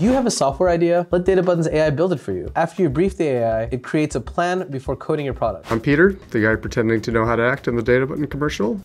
You have a software idea? Let DataButton's AI build it for you. After you brief the AI, it creates a plan before coding your product. I'm Peter, the guy pretending to know how to act in the DataButton commercial.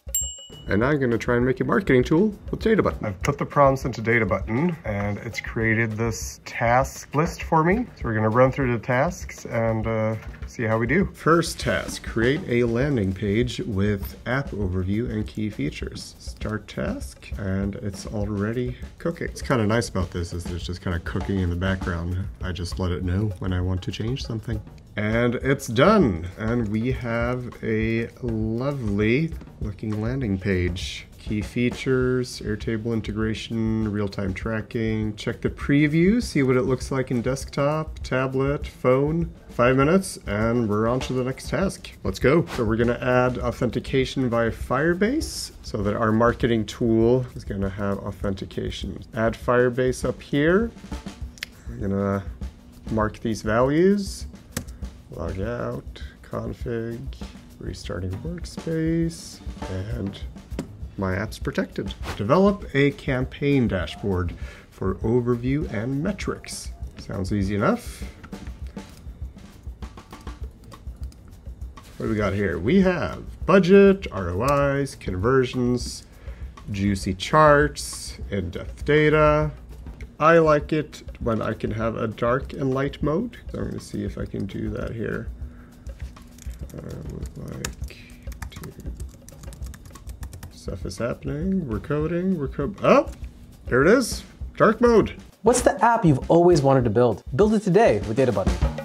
And I'm going to try and make a marketing tool with DataButton. I've put the prompts into DataButton and it's created this task list for me. So we're going to run through the tasks and uh, see how we do. First task, create a landing page with app overview and key features. Start task and it's already cooking. It's kind of nice about this is it's just kind of cooking in the background. I just let it know when I want to change something. And it's done. And we have a lovely looking landing page. Key features, Airtable integration, real-time tracking. Check the preview, see what it looks like in desktop, tablet, phone. Five minutes, and we're on to the next task. Let's go. So we're gonna add authentication via Firebase so that our marketing tool is gonna have authentication. Add Firebase up here. We're gonna mark these values log out, config, restarting workspace, and my app's protected. Develop a campaign dashboard for overview and metrics. Sounds easy enough. What do we got here? We have budget, ROIs, conversions, juicy charts, in-depth data, I like it when I can have a dark and light mode. So I'm going to see if I can do that here. I would like to... Stuff is happening. We're coding. We're code. Oh! There it is. Dark mode. What's the app you've always wanted to build? Build it today with Data DataButton.